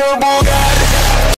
in a Bugatti.